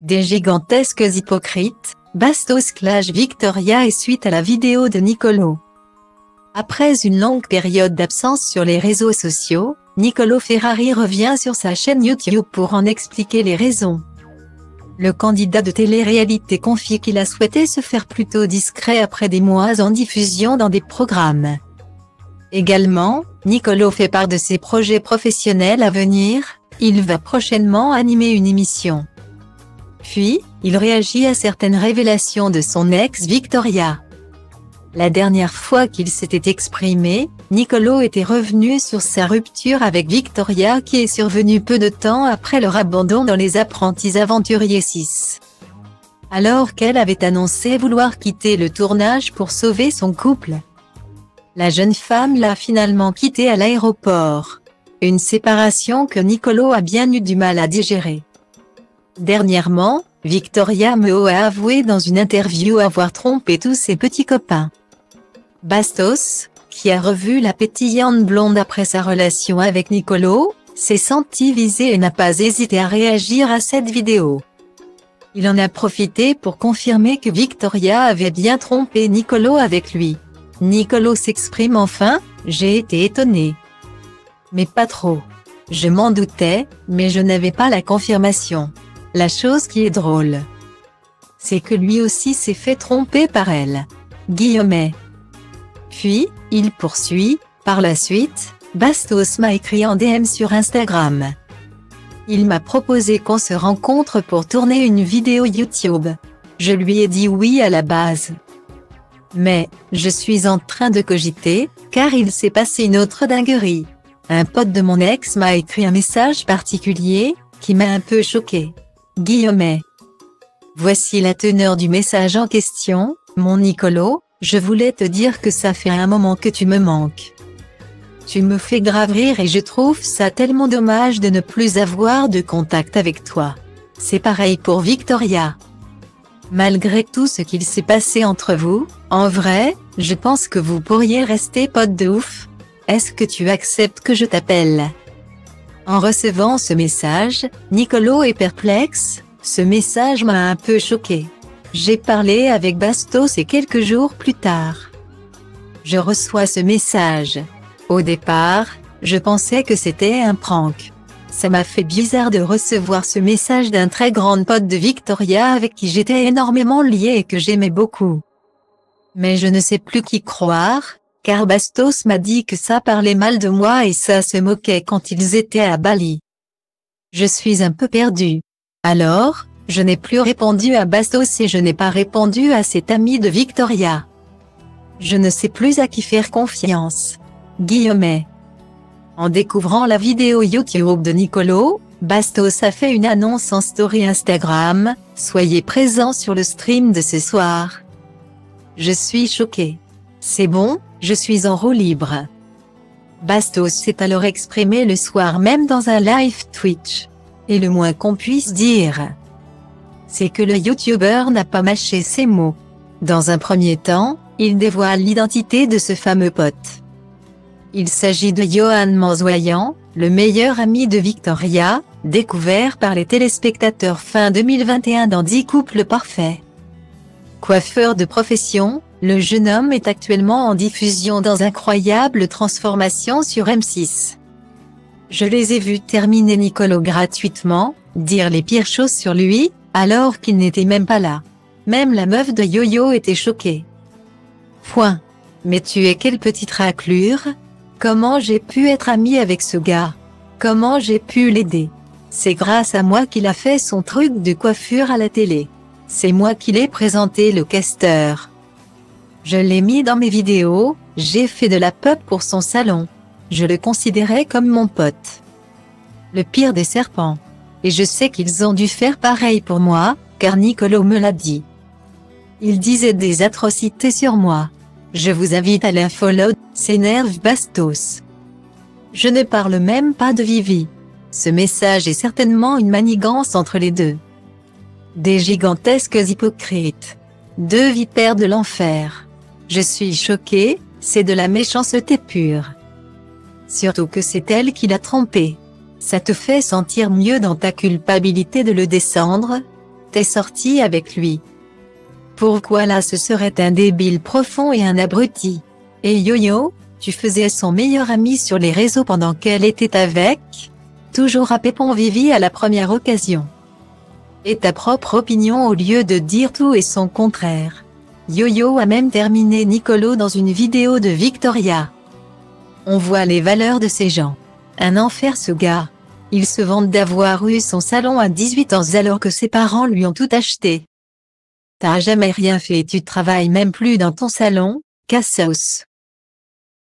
Des gigantesques hypocrites, Bastos clash Victoria et suite à la vidéo de Nicolo. Après une longue période d'absence sur les réseaux sociaux, Nicolo Ferrari revient sur sa chaîne YouTube pour en expliquer les raisons. Le candidat de télé-réalité confie qu'il a souhaité se faire plutôt discret après des mois en diffusion dans des programmes. Également, Nicolo fait part de ses projets professionnels à venir, il va prochainement animer une émission. Puis, il réagit à certaines révélations de son ex Victoria. La dernière fois qu'il s'était exprimé, Nicolo était revenu sur sa rupture avec Victoria qui est survenue peu de temps après leur abandon dans Les Apprentis Aventuriers 6. Alors qu'elle avait annoncé vouloir quitter le tournage pour sauver son couple. La jeune femme l'a finalement quitté à l'aéroport. Une séparation que Nicolo a bien eu du mal à digérer. Dernièrement, Victoria Meo a avoué dans une interview avoir trompé tous ses petits copains. Bastos, qui a revu la pétillante blonde après sa relation avec Nicolo, s'est senti visé et n'a pas hésité à réagir à cette vidéo. Il en a profité pour confirmer que Victoria avait bien trompé Nicolo avec lui. Nicolo s'exprime enfin, j'ai été étonné. Mais pas trop. Je m'en doutais, mais je n'avais pas la confirmation. La chose qui est drôle, c'est que lui aussi s'est fait tromper par elle. Guillaumet. Puis, il poursuit, par la suite, Bastos m'a écrit en DM sur Instagram. Il m'a proposé qu'on se rencontre pour tourner une vidéo YouTube. Je lui ai dit oui à la base. Mais, je suis en train de cogiter, car il s'est passé une autre dinguerie. Un pote de mon ex m'a écrit un message particulier, qui m'a un peu choqué. Guillaumet. Voici la teneur du message en question, mon Nicolo, je voulais te dire que ça fait un moment que tu me manques. Tu me fais grave rire et je trouve ça tellement dommage de ne plus avoir de contact avec toi. C'est pareil pour Victoria. Malgré tout ce qu'il s'est passé entre vous, en vrai, je pense que vous pourriez rester pote de ouf. Est-ce que tu acceptes que je t'appelle? En recevant ce message, Nicolo est perplexe, ce message m'a un peu choqué. J'ai parlé avec Bastos et quelques jours plus tard. Je reçois ce message. Au départ, je pensais que c'était un prank. Ça m'a fait bizarre de recevoir ce message d'un très grand pote de Victoria avec qui j'étais énormément lié et que j'aimais beaucoup. Mais je ne sais plus qui croire, car Bastos m'a dit que ça parlait mal de moi et ça se moquait quand ils étaient à Bali. Je suis un peu perdu. Alors, je n'ai plus répondu à Bastos et je n'ai pas répondu à cet ami de Victoria. Je ne sais plus à qui faire confiance. Guillaumet. En découvrant la vidéo YouTube de Nicolo, Bastos a fait une annonce en story Instagram, soyez présents sur le stream de ce soir. Je suis choqué. C'est bon, je suis en roue libre. Bastos s'est alors exprimé le soir même dans un live Twitch. Et le moins qu'on puisse dire, c'est que le YouTuber n'a pas mâché ses mots. Dans un premier temps, il dévoile l'identité de ce fameux pote. Il s'agit de Johan Manzoyan, le meilleur ami de Victoria, découvert par les téléspectateurs fin 2021 dans 10 couples parfaits. Coiffeur de profession, le jeune homme est actuellement en diffusion dans Incroyable Transformation sur M6. Je les ai vus terminer Nicolo gratuitement, dire les pires choses sur lui, alors qu'il n'était même pas là. Même la meuf de Yo-Yo était choquée. Point. Mais tu es quelle petite raclure? Comment j'ai pu être ami avec ce gars? Comment j'ai pu l'aider? C'est grâce à moi qu'il a fait son truc de coiffure à la télé. C'est moi qui l'ai présenté le casteur. Je l'ai mis dans mes vidéos, j'ai fait de la pub pour son salon. Je le considérais comme mon pote. Le pire des serpents. Et je sais qu'ils ont dû faire pareil pour moi, car Nicolo me l'a dit. Il disait des atrocités sur moi. Je vous invite à la s'énerve Bastos. Je ne parle même pas de Vivi. Ce message est certainement une manigance entre les deux. Des gigantesques hypocrites. Deux vipères de l'enfer. Je suis choquée, c'est de la méchanceté pure. Surtout que c'est elle qui l'a trompé. Ça te fait sentir mieux dans ta culpabilité de le descendre? T'es sorti avec lui. Pourquoi là ce serait un débile profond et un abruti? Et Yo-Yo, tu faisais son meilleur ami sur les réseaux pendant qu'elle était avec? Toujours à Pépon Vivi à la première occasion. Et ta propre opinion au lieu de dire tout et son contraire. Yo-Yo a même terminé Nicolo dans une vidéo de Victoria. On voit les valeurs de ces gens. Un enfer ce gars. Il se vante d'avoir eu son salon à 18 ans alors que ses parents lui ont tout acheté. T'as jamais rien fait et tu travailles même plus dans ton salon, Cassos.